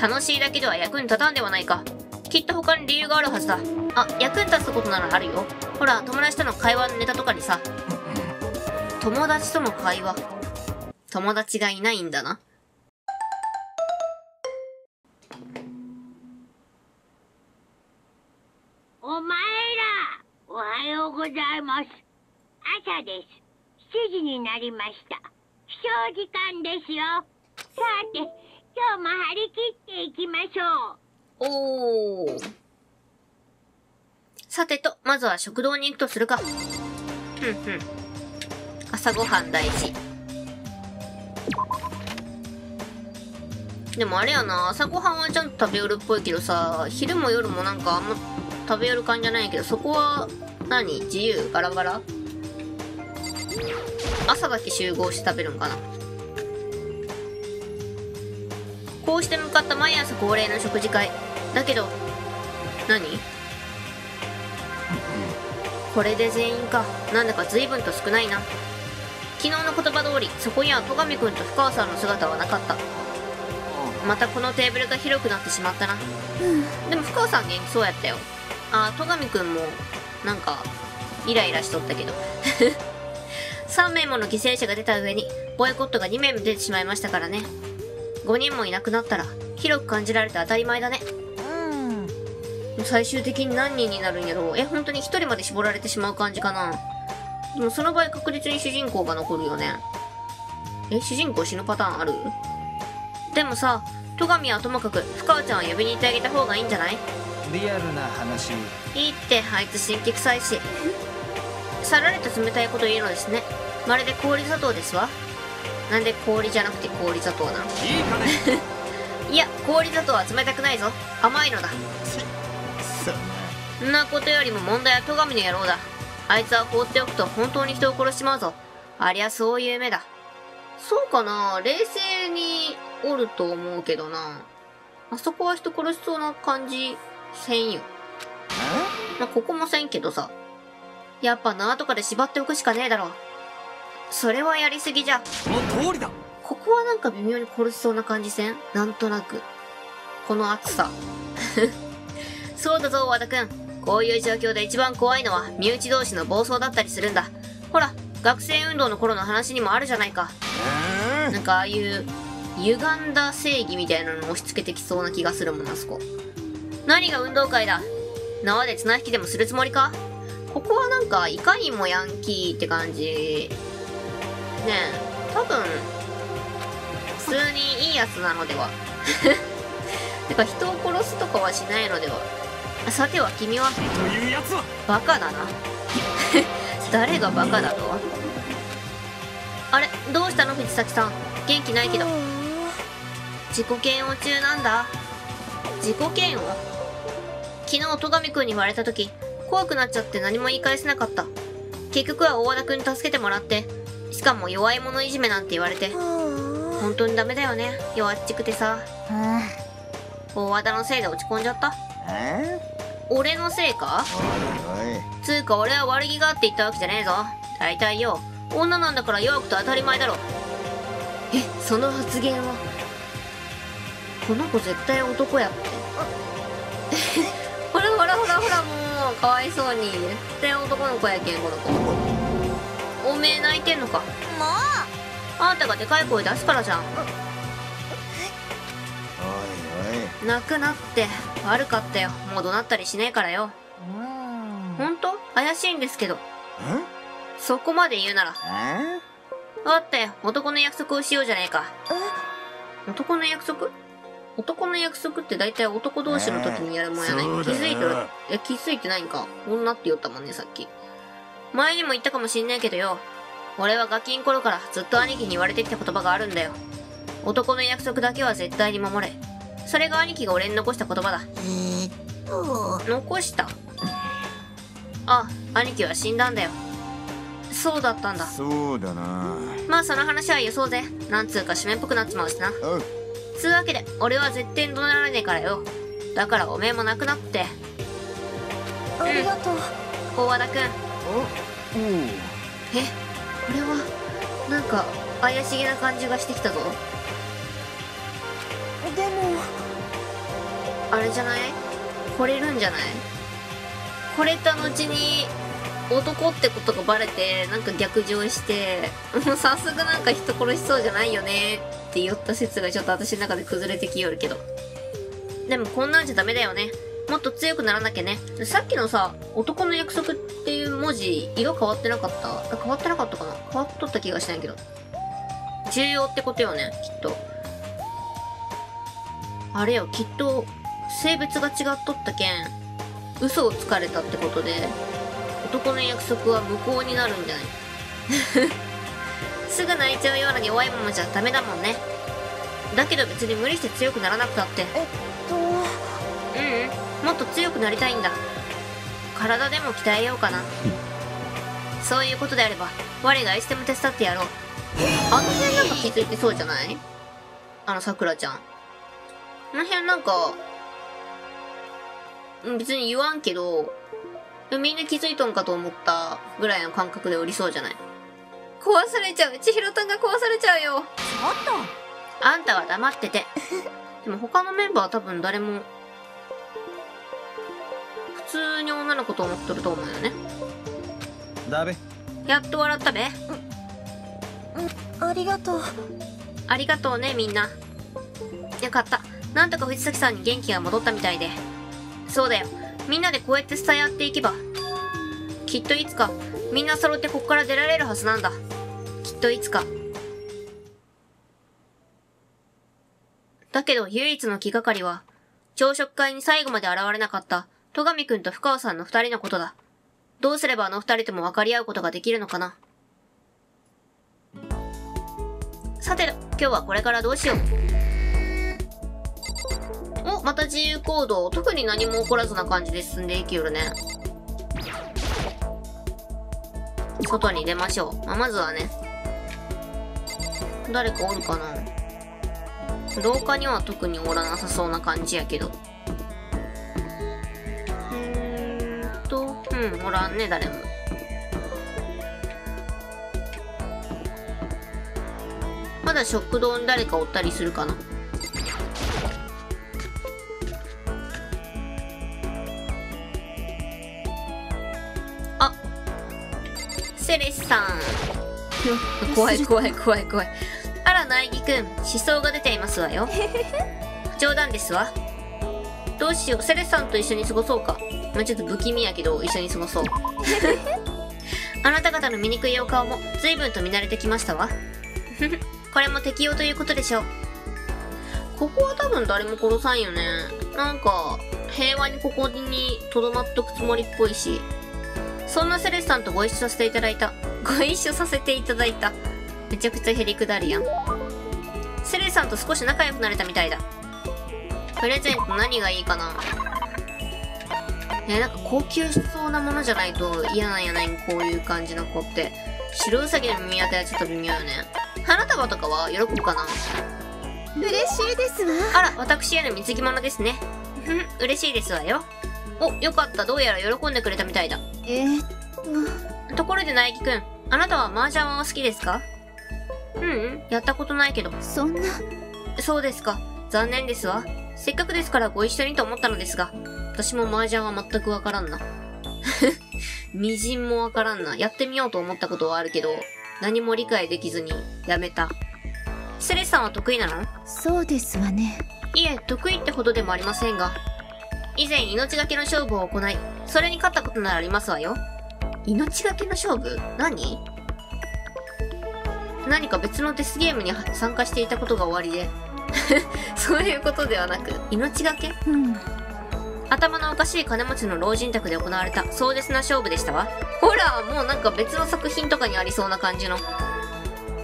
楽しいだけでは役に立たんではないかきっと他に理由があるはずだあ役に立つことならあるよほら友達との会話のネタとかにさ友達との会話友達がいないんだなお前ら、おはようございます。朝です。7時になりました。起床時間ですよ。さて、今日も張り切っていきましょう。おー。さてと、まずは食堂に行くとするか。ふんふん。朝ごはん大事。でもあれやな、朝ごはんはちゃんと食べよるっぽいけどさ、昼も夜もなんかあんま食べよる感じじゃないけど、そこは何、自由？バラバラ？朝だけ集合して食べるんかなして向かった毎朝恒例の食事会。だけど、何？これで全員か。なんだか随分と少ないな。昨日の言葉通り、そこには戸上くんと深川さんの姿はなかった。またこのテーブルが広くなってしまったな。でも深川さん元気そうやったよ。あ、戸上くんも、なんか、イライラしとったけど。3名もの犠牲者が出た上に、ボイコットが2名も出てしまいましたからね。5人もいなくなったら、広く感じられて当たり前だね。最終的に何人になるんやろうえ、本当に1人まで絞られてしまう感じかなでもその場合確実に主人公が残るよね。え、主人公死ぬパターンある？でもさ、戸上はともかく、深川ちゃんを呼びに行ってあげた方がいいんじゃない？リアルな話いいって、あいつ神経臭いし。さらりと冷たいこと言うのですね。まるで氷砂糖ですわ。なんで氷じゃなくて氷砂糖なの？いいかね いや、氷砂糖は冷たくないぞ。甘いのだ。そんなことよりも問題は戸上の野郎だ。あいつは放っておくと本当に人を殺しちまうぞ。ありゃそういう目だ。そうかな？冷静におると思うけどな。あそこは人殺しそうな感じせんよ。まあ、ここもせんけどさ。やっぱ縄とかで縛っておくしかねえだろ。それはやりすぎじゃ。その通りだここはなんか微妙に殺しそうな感じせん？なんとなく。この暑さ。そうだぞ、和田くん。こういう状況で一番怖いのは身内同士の暴走だったりするんだ。ほら、学生運動の頃の話にもあるじゃないか。なんかああいう、歪んだ正義みたいなのを押し付けてきそうな気がするもん、あそこ。何が運動会だ？縄で綱引きでもするつもりか？ここはなんか、いかにもヤンキーって感じ。ね、多分、普通にいいやつなのでは。てか人を殺すとかはしないのでは。さては君は。バカだな。誰がバカだとあれどうしたの藤崎さん？元気ないけど。自己嫌悪中なんだ。自己嫌悪？昨日戸上くんに言われた時怖くなっちゃって何も言い返せなかった。結局は大和田くんに助けてもらって。しかも弱い者いじめなんて言われて。本当にダメだよね。弱っちくてさ。大和田のせいで落ち込んじゃった。俺のせいか？つうか俺は悪気があって言ったわけじゃねえぞ。大体よ。女なんだから弱くて当たり前だろ。えその発言は？この子絶対男やって。ほらほらほらほらもうかわいそうに。絶対男の子やけんこの子おめえ泣いてんのか。もあんたがでかい声出すからじゃん。泣くなって悪かったよ。もう怒鳴ったりしねえからよ。ほん。と怪しいんですけど。そこまで言うなら。だって男の約束をしようじゃねえか。男の約束？男の約束って大体男同士の時にやるもんやない。気づいてる？え気づいてないんか？女って言ったもんねさっき前にも言ったかもしんないけどよ。俺はガキン頃からずっと兄貴に言われてきた言葉があるんだよ。男の約束だけは絶対に守れ。それが兄貴が俺に残した言葉だ。残した？あ兄貴は死んだんだよ。そうだったんだ。そうだな。まあその話はよそうぜ。なんつうか締めっぽくなっちまうしな。つうわけで俺は絶対に怒鳴られねえからよ。だからおめえもなくなって。ありがとう。大和田くんえおおこれはなんか怪しげな感じがしてきたぞ。でも、あれじゃない？惚れるんじゃない？惚れた後に男ってことがバレてなんか逆上してもう早速なんか人殺しそうじゃないよねって言った説がちょっと私の中で崩れてきよるけど。でもこんなんじゃダメだよね。もっと強くならなきゃね。さっきのさ男の約束っていう文字色変わってなかった？変わってなかったかな。変わっとった気がしないけど。重要ってことよねきっと。あれよきっと性別が違っとったけん嘘をつかれたってことで男の約束は無効になるんじゃない？すぐ泣いちゃうような弱いままじゃダメだもんね。だけど別に無理して強くならなくたって。もっと強くなりたいんだ。体でも鍛えようかな。そういうことであれば我がいつでも手伝ってやろう。あの辺なんか気づいてそうじゃない？あのさくらちゃん。あの辺なんかうん別に言わんけどみんな気づいとんかと思ったぐらいの感覚でおりそうじゃない？壊されちゃう。千尋たんが壊されちゃうよ。ちょっと。あんたは黙ってて。でも他のメンバーは多分誰も、普通に女の子と思っとると思うよね。だべやっと笑ったべ。ありがとうありがとうね、みんな。よかった。なんとか藤崎さんに元気が戻ったみたいで。そうだよ。みんなでこうやって伝え合っていけば。きっといつか、みんな揃ってここから出られるはずなんだ。きっといつか。だけど唯一の気がかりは、朝食会に最後まで現れなかった、戸上くんと深尾さんの二人のことだ。どうすればあの二人とも分かり合うことができるのかな。さて、今日はこれからどうしよう。お、また自由行動。特に何も起こらずな感じで進んでいきよるね。外に出ましょう。まあ、まずはね。誰かおるかな廊下には特におらなさそうな感じやけど。うん、おらんね、誰も。まだ食堂に誰かおったりするかな？あセレスさん。怖い怖い怖い怖い。あら、苗木くん、思想が出ていますわよ。冗談ですわ。どうしよう、セレスさんと一緒に過ごそうか。まあ、ちょっと不気味やけど、一緒に過ごそう。あなた方の醜いお顔も随分と見慣れてきましたわ。ふ ふこれも適用ということでしょう。ここは多分誰も殺さんよね。なんか、平和にここに留まっとくつもりっぽいし。そんなセレスさんとご一緒させていただいた。ご一緒させていただいた。めちゃくちゃへりくだるやん。セレスさんと少し仲良くなれたみたいだ。プレゼント何がいいかな？え、なんか高級しそうなものじゃないと嫌なんやないこういう感じの子って。白ウサギの耳当てはちょっと微妙よね。花束とかは喜ぶかな嬉しいですわあら、私への貢ぎ物ですね。ふん、嬉しいですわよ。お、よかった。どうやら喜んでくれたみたいだ。えー、っとところで、ナイキくん。あなたは麻雀は好きですか？ううん、やったことないけど。そんなそうですか。残念ですわ。せっかくですからご一緒にと思ったのですが、私も麻雀は全くわからんな。みじんもわからんな。やってみようと思ったことはあるけど、何も理解できずにやめた。セレスさんは得意なの？そうですわねいえ、得意ってほどでもありませんが、以前命がけの勝負を行い、それに勝ったことならありますわよ。命がけの勝負？何？何か別のデスゲームに参加していたことが終わりで。そういうことではなく、命がけ？うん頭のおかしい金持ちの老人宅で行われた壮絶な勝負でしたわ。ほら、もうなんか別の作品とかにありそうな感じの。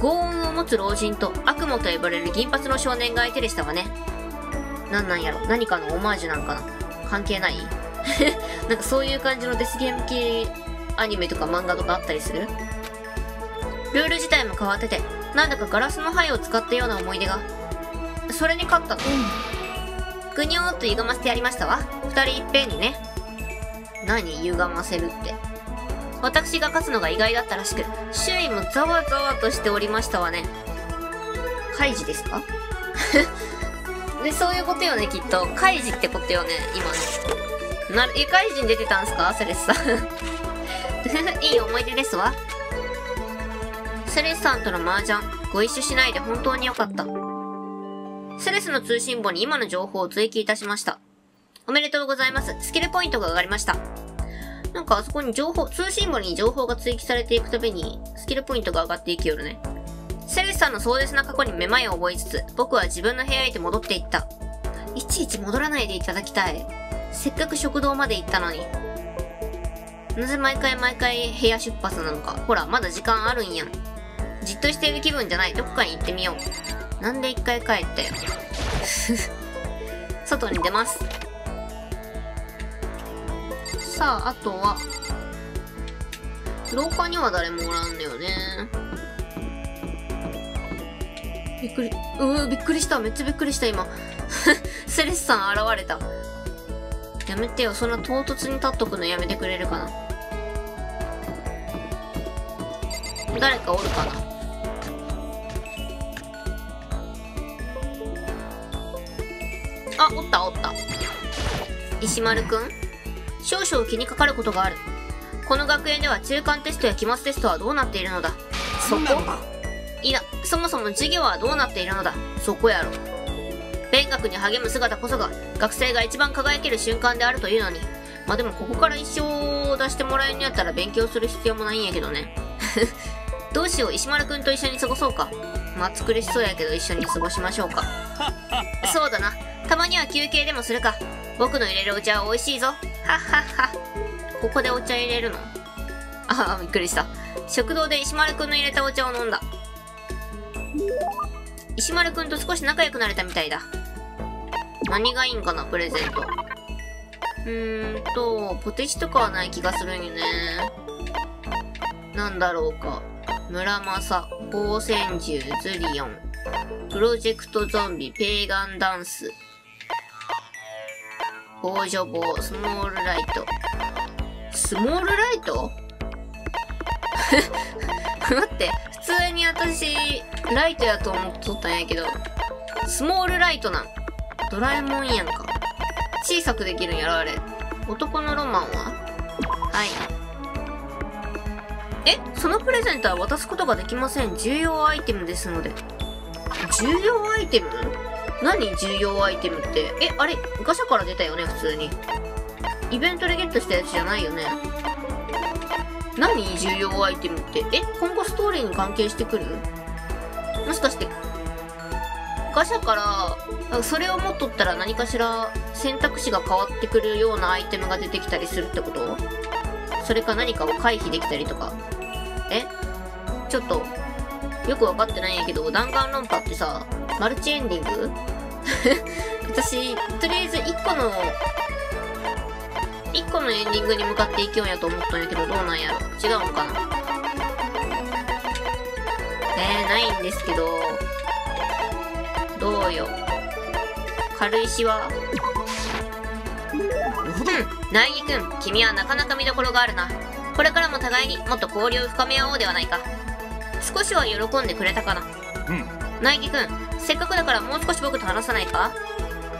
強運を持つ老人と悪魔と呼ばれる銀髪の少年が相手でしたわね。なんなんやろ何かのオマージュなんかな関係ない？なんかそういう感じのデスゲーム系アニメとか漫画とかあったりする？ルール自体も変わってて、なんだかガラスの灰を使ったような思い出が。それに勝ったの。ぐにょーっと歪ませてやりましたわ。二人いっぺんにね。何歪ませるって。私が勝つのが意外だったらしく、周囲もざわざわとしておりましたわね。カイジですか？でそういうことよねきっとカイジってことよね今のなえカイジに出てたんすか？セレスさんいい思い出ですわセレスさんとの麻雀ご一緒しないで本当に良かったセレスの通信簿に今の情報を追記いたしましたおめでとうございますスキルポイントが上がりましたなんかあそこに情報、通信簿に情報が追記されていくたびに、スキルポイントが上がっていきよるね。セレスさんの壮絶な過去にめまいを覚えつつ、僕は自分の部屋へと戻っていった。いちいち戻らないでいただきたい。せっかく食堂まで行ったのに。なぜ毎回毎回部屋出発なのか。ほら、まだ時間あるんやん。じっとしている気分じゃない。どこかに行ってみよう。なんで一回帰ったよ。外に出ます。さあ、あとは、廊下には誰もおらんのよね。びっくり、うー、びっくりした。めっちゃびっくりした、今。セレスさん現れた。やめてよ。そんな唐突に立っとくのやめてくれるかな。誰かおるかな。あ、おったおった。石丸くん？少々気にかかることがある。この学園では中間テストや期末テストはどうなっているのだ？そこ？いや、そもそも授業はどうなっているのだ？そこやろ。勉学に励む姿こそが学生が一番輝ける瞬間であるというのに。まあでもここから一生を出してもらえるんやったら勉強する必要もないんやけどね。どうしよう、石丸くんと一緒に過ごそうか。まあ作りしそうやけど一緒に過ごしましょうか。そうだな。たまには休憩でもするか。僕の入れるお茶は美味しいぞ。はっはっは。ここでお茶入れるの？ああ、びっくりした。食堂で石丸くんの入れたお茶を飲んだ。石丸くんと少し仲良くなれたみたいだ。何がいいんかな、プレゼント。うーんと、ポテチとかはない気がするんよね。なんだろうか。村正、光線銃、ズリオン、プロジェクトゾンビ、ペーガンダンス、防除棒、スモールライト。スモールライト？待って、普通に私、ライトやと思っとったんやけど、スモールライトなん。ドラえもんやんか。小さくできるんやろ、あれ。男のロマンは？はい。え、そのプレゼントは渡すことができません。重要アイテムですので。重要アイテム？何重要アイテムって？え、あれ、ガシャから出たよね、普通に。イベントでゲットしたやつじゃないよね。何重要アイテムって？え、今後ストーリーに関係してくる？もしかして、ガシャから、それを持っとったら何かしら選択肢が変わってくるようなアイテムが出てきたりするってこと？それか何かを回避できたりとか？え？ちょっと、よくわかってないんやけど、弾丸論破ってさ、マルチエンディング？私、とりあえず1個の、1個のエンディングに向かっていきようんやと思ったんやけど、どうなんやろ？違うんかな？えー、ないんですけど、どうよ？軽石は？うん、苗木くん、君はなかなか見どころがあるな。これからも互いにもっと交流を深め合おうではないか。少しは喜んでくれたかな。うん苗木くん、せっかくだからもう少し僕と話さないか？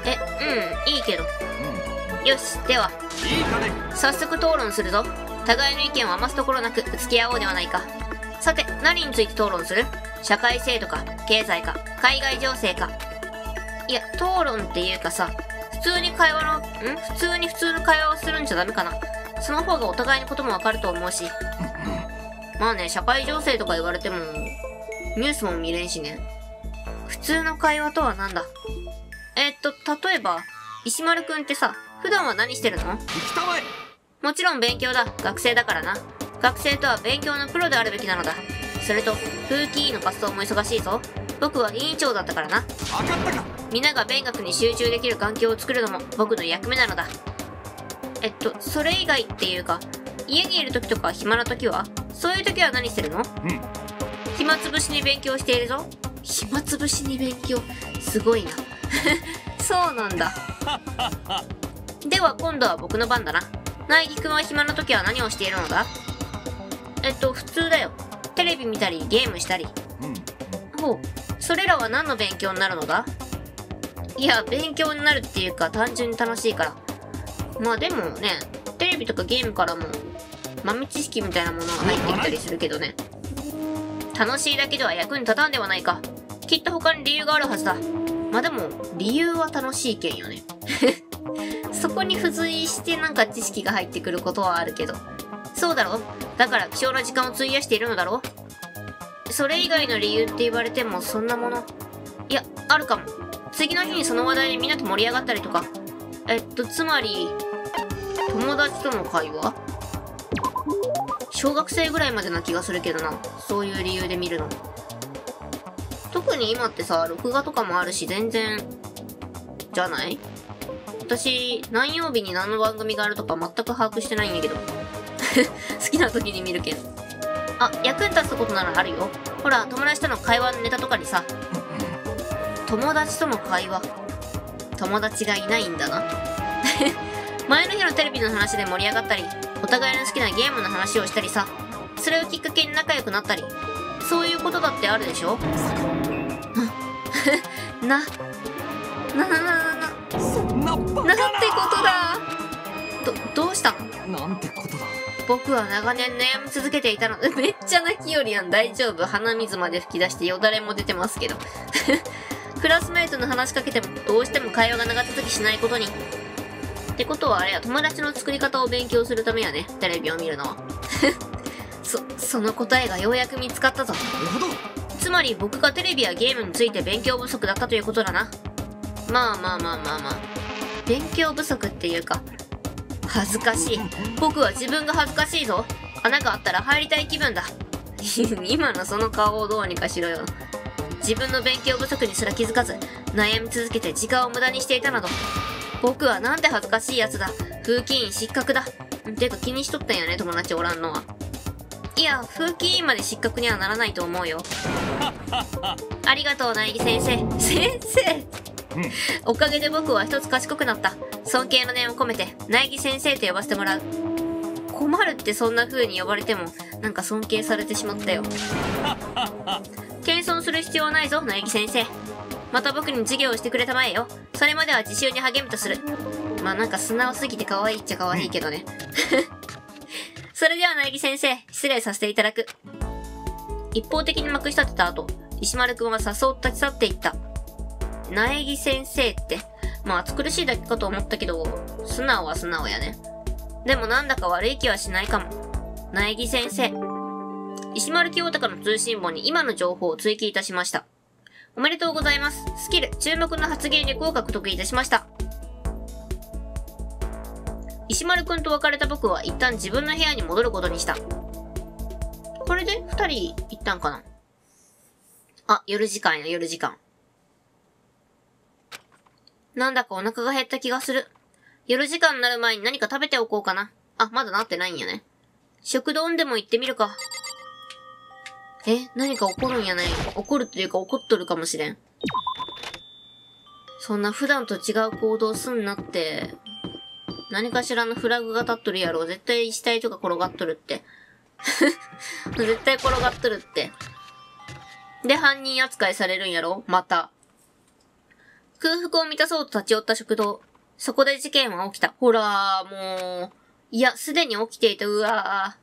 え、うん、いいけど。よし、では、いいかね早速討論するぞ。互いの意見を余すところなくぶつけ合おうではないか。さて、何について討論する？社会制度か、経済か、海外情勢か。いや、討論っていうかさ、普通に会話の、ん？普通に普通の会話をするんじゃダメかな。その方がお互いのこともわかると思うし。まあね、社会情勢とか言われても、ニュースも見れんしね。普通の会話とは何だ？えーっと、例えば、石丸くんってさ、普段は何してるの？行きたまえもちろん勉強だ。学生だからな。学生とは勉強のプロであるべきなのだ。それと、風紀委員の活動も忙しいぞ。僕は委員長だったからな。分かったか皆が勉学に集中できる環境を作るのも僕の役目なのだ。えっと、それ以外っていうか、家にいる時とか暇な時は？そういう時は何してるの？うん暇つぶしに勉強しているぞ。暇つぶしに勉強。すごいな。そうなんだ。では今度は僕の番だな。苗木くんは暇な時は何をしているのだ？えっと、普通だよ。テレビ見たり、ゲームしたり。うんほう。それらは何の勉強になるのだ？いや、勉強になるっていうか単純に楽しいから。まあでもね、テレビとかゲームからも豆知識みたいなものが入ってきたりするけどね。楽しいだけでは役に立たんではないか。きっと他に理由があるはずだ。まあでも、理由は楽しいけんよね。そこに付随してなんか知識が入ってくることはあるけど。そうだろ？だから貴重な時間を費やしているのだろ？それ以外の理由って言われてもそんなもの？いや、あるかも。次の日にその話題でみんなと盛り上がったりとか。えっと、つまり、友達との会話？小学生ぐらいまでな気がするけどな。そういう理由で見るの。特に今ってさ、録画とかもあるし全然、じゃない？私、何曜日に何の番組があるとか全く把握してないんだけど。好きな時に見るけん。あ、役に立つことならあるよ。ほら、友達との会話のネタとかにさ、友達との会話。友達がいないんだな。前の日のテレビの話で盛り上がったり、お互いの好きなゲームの話をしたりさ、それをきっかけに仲良くなったり、そういうことだってあるでしょ？な、な、な、な、な、な、そんなバカなんてことだど、どうした？のなんてことだ僕は長年悩み続けていたので、めっちゃ泣きよりやん。大丈夫。鼻水まで吹き出してよだれも出てますけど。クラスメイトの話しかけても、どうしても会話が長続きしないことに。ってことはあれや、友達の作り方を勉強するためやね。テレビを見るのは。そ、その答えがようやく見つかったぞ。なるほどつまり僕がテレビやゲームについて勉強不足だったということだな。まあまあまあまあまあ。勉強不足っていうか、恥ずかしい。僕は自分が恥ずかしいぞ。穴があったら入りたい気分だ。今のその顔をどうにかしろよ。自分の勉強不足にすら気づかず、悩み続けて時間を無駄にしていたなど。僕はなんて恥ずかしいやつだ。風紀委員失格だ。てか気にしとったんやね、友達おらんのは。いや、風紀委員まで失格にはならないと思うよ。ありがとう、苗木先生。先生おかげで僕は一つ賢くなった。尊敬の念を込めて、苗木先生と呼ばせてもらう。困るってそんな風に呼ばれても、なんか尊敬されてしまったよ。謙遜する必要はないぞ、苗木先生。また僕に授業をしてくれたまえよ。それまでは自習に励むとする。まあなんか素直すぎて可愛いっちゃ可愛いけどね。それでは苗木先生、失礼させていただく。一方的にまくし立てた後、石丸くんはさっそう立ち去っていった。苗木先生って、まあ暑苦しいだけかと思ったけど、素直は素直やね。でもなんだか悪い気はしないかも。苗木先生。石丸清隆の通信簿に今の情報を追記いたしました。おめでとうございます。スキル、注目の発言力を獲得いたしました。丸くんと別れた僕は一旦自分の部屋に戻ることにした。これで二人行ったんかな？あ、夜時間や、夜時間。なんだかお腹が減った気がする。夜時間になる前に何か食べておこうかな。あ、まだなってないんやね。食堂でも行ってみるか。え、何か起こるんやない怒るっていうか怒っとるかもしれん。そんな普段と違う行動すんなって。何かしらのフラグが立っとるやろ。絶対死体とか転がっとるって。絶対転がっとるって。で、犯人扱いされるんやろ？また。空腹を満たそうと立ち寄った食堂。そこで事件は起きた。ほら、もう。いや、すでに起きていた。うわ